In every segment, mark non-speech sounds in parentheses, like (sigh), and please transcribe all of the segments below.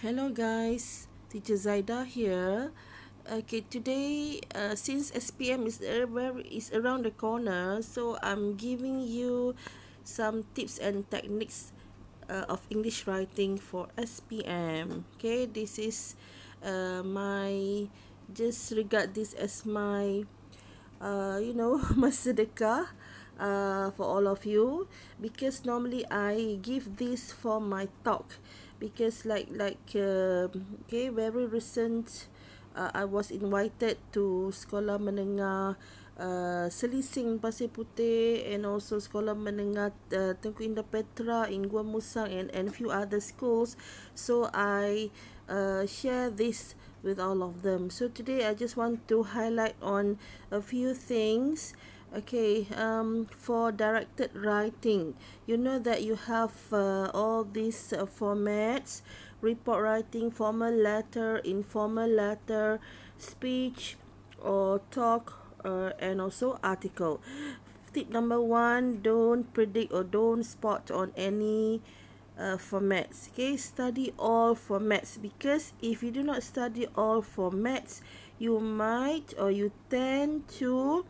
Hello guys, teacher Zaida here. Okay, today uh, since SPM is where is around the corner, so I'm giving you some tips and techniques uh, of English writing for SPM. Okay, this is uh, my just regard this as my uh, you know (laughs) my sedekah uh, for all of you because normally I give this for my talk because like like uh, okay very recent uh, I was invited to sekolah menengah uh, Selising Pasir Putih and also sekolah menengah uh, Tengku Indah Petra in Gua Musang and and few other schools. So I uh, share this with all of them. So today I just want to highlight on a few things okay um for directed writing you know that you have uh, all these uh, formats report writing formal letter informal letter speech or talk uh, and also article. Tip number one don't predict or don't spot on any uh, formats okay? Study all formats because if you do not study all formats you might or you tend to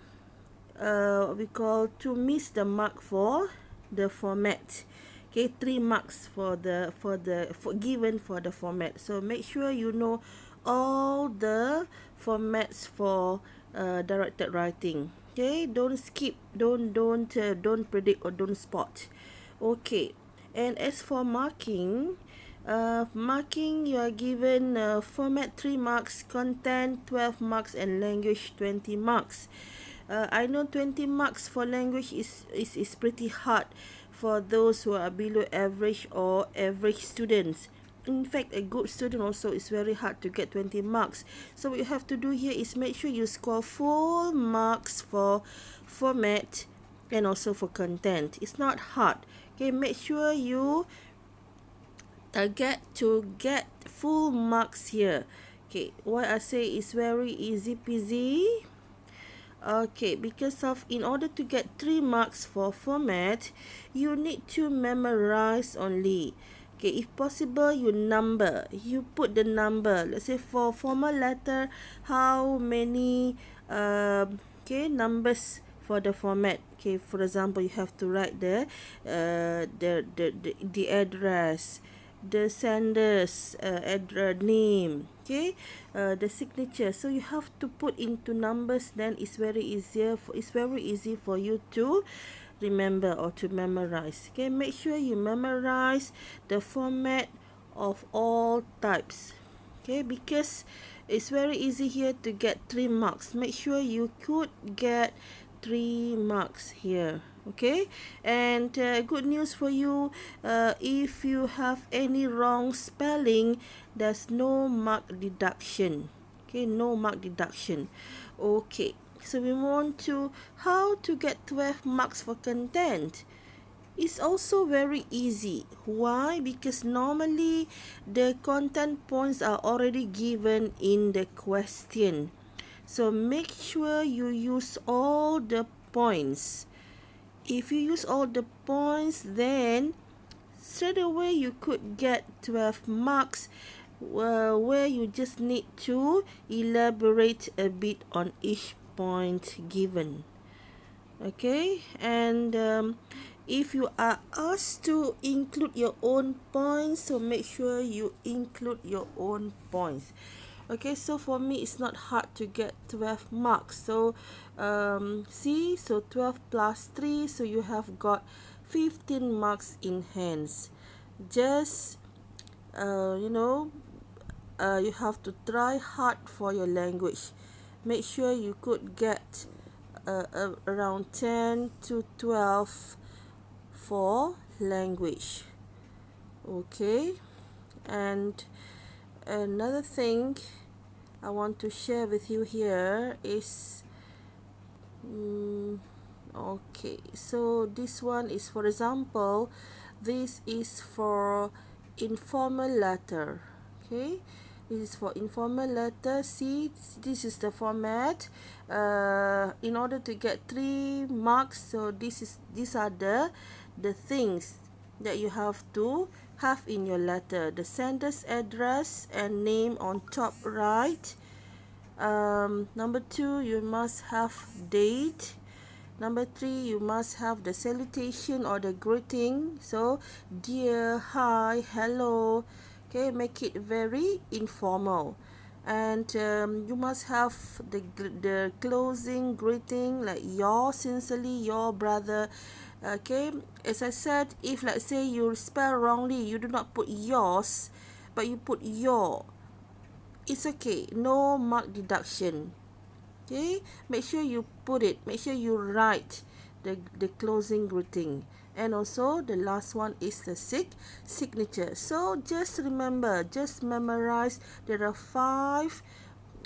uh, we call to miss the mark for the format. Okay three marks for the for the for given for the format. So make sure you know all the formats for uh, directed writing. Okay don't skip don't don't uh, don't predict or don't spot. Okay and as for marking uh, marking you are given uh, format 3 marks content 12 marks and language 20 marks uh, I know 20 marks for language is, is, is pretty hard for those who are below average or average students. In fact, a good student also is very hard to get 20 marks. So what you have to do here is make sure you score full marks for format and also for content. It's not hard. Okay, make sure you target to get full marks here. Okay, what I say is very easy peasy okay because of in order to get three marks for format you need to memorize only. Okay if possible you number. You put the number. Let's say for formal letter how many uh, okay numbers for the format? Okay for example you have to write the uh, the, the the the address the sender's uh, address name okay? Uh, the signature. So you have to put into numbers then it's very easier for, it's very easy for you to remember or to memorize okay? Make sure you memorize the format of all types okay? Because it's very easy here to get three marks. Make sure you could get three marks here okay? And uh, good news for you uh, if you have any wrong spelling there's no mark deduction okay? No mark deduction. Okay so we want to how to get 12 marks for content? It's also very easy. Why? Because normally the content points are already given in the question. So make sure you use all the points if you use all the points then straight away you could get 12 marks uh, where you just need to elaborate a bit on each point given. Okay? And um, if you are asked to include your own points so make sure you include your own points okay so for me it's not hard to get 12 marks. So um, see so 12 plus 3 so you have got 15 marks in hands. Just uh, you know uh, you have to try hard for your language. Make sure you could get uh, uh, around 10 to 12 for language. Okay and another thing I want to share with you here is um, okay so this one is for example this is for informal letter okay? This is for informal letter. See this is the format. Uh, in order to get three marks so this is these are the the things that you have to have in your letter. The sender's address and name on top right. Um, number two you must have date. Number three you must have the salutation or the greeting. So dear hi hello. Okay make it very informal. And um, you must have the the closing greeting like your sincerely your brother okay as i said if let's say you spell wrongly you do not put yours but you put your it's okay. No mark deduction. Okay make sure you put it make sure you write the the closing greeting. And also the last one is the sig signature. So just remember just memorize there are five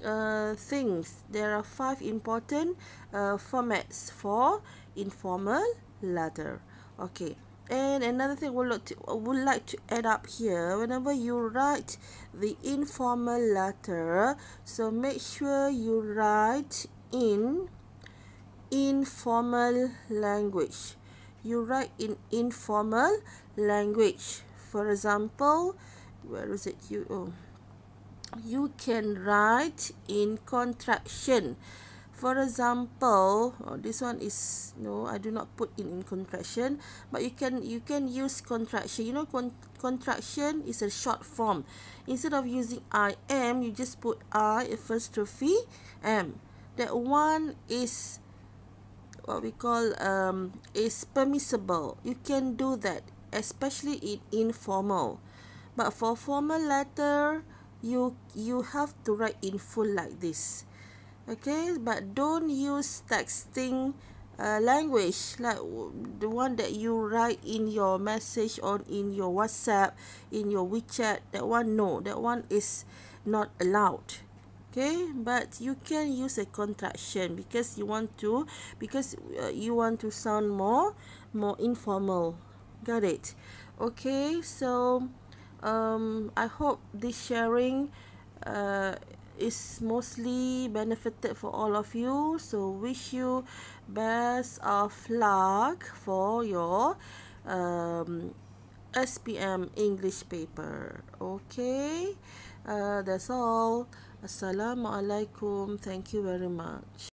uh, things. There are five important uh, formats for informal letter okay. And another thing would like to would like to add up here whenever you write the informal letter so make sure you write in informal language. You write in informal language. For example where is it? You oh. You can write in contraction for example oh, this one is no i do not put in in contraction but you can you can use contraction. You know con contraction is a short form. Instead of using i am you just put i apostrophe am that one is what we call um is permissible. You can do that especially in informal. But for formal letter you you have to write in full like this okay but don't use texting uh, language like the one that you write in your message or in your whatsapp in your wechat that one no that one is not allowed. Okay but you can use a contraction because you want to because uh, you want to sound more more informal. Got it? Okay so um i hope this sharing uh is mostly benefited for all of you. So wish you best of luck for your um, SPM English paper. Okay? Uh, that's all. Assalamualaikum. Thank you very much